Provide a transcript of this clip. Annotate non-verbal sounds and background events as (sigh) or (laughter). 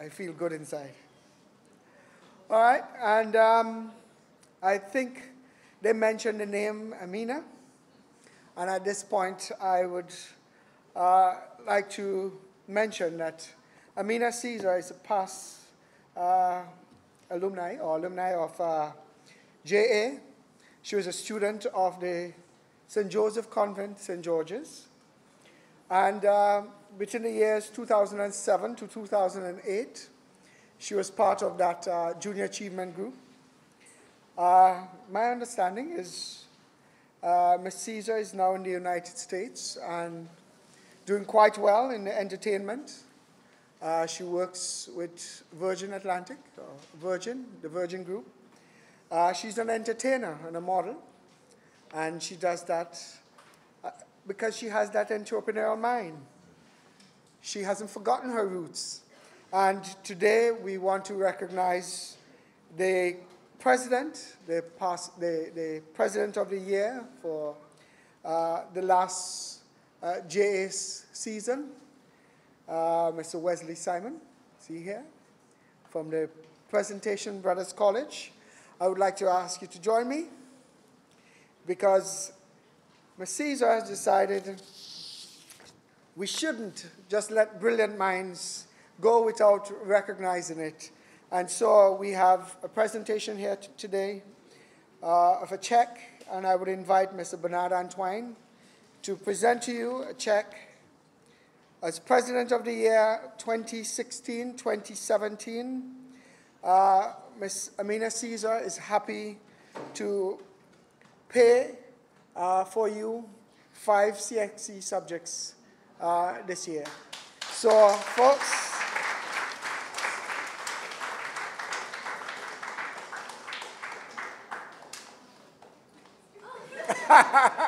I feel good inside. All right, and um, I think they mentioned the name Ameena. And at this point, I would uh, like to mention that Ameena Caesar is a past uh, alumni or alumni of uh, JA. She was a student of the St. Joseph Convent, St. George's. And uh, between the years 2007 to 2008, she was part of that uh, junior achievement group. Uh, my understanding is uh, Ms. Caesar is now in the United States and doing quite well in the entertainment. Uh, she works with Virgin Atlantic, Virgin, the Virgin Group. Uh, she's an entertainer and a model, and she does that uh, because she has that entrepreneurial mind. She hasn't forgotten her roots. And today we want to recognize the president, the, past, the, the president of the year for uh, the last uh, JAS season, uh, Mr. Wesley Simon, see here, from the Presentation Brothers College. I would like to ask you to join me because Ms. Caesar has decided we shouldn't just let brilliant minds go without recognizing it. And so we have a presentation here today uh, of a check, and I would invite Mr. Bernard Antoine to present to you a check as President of the Year 2016-2017. Uh, Ms. Ameena Caesar is happy to pay uh, for you five CXC subjects uh, this year. So, folks, (laughs)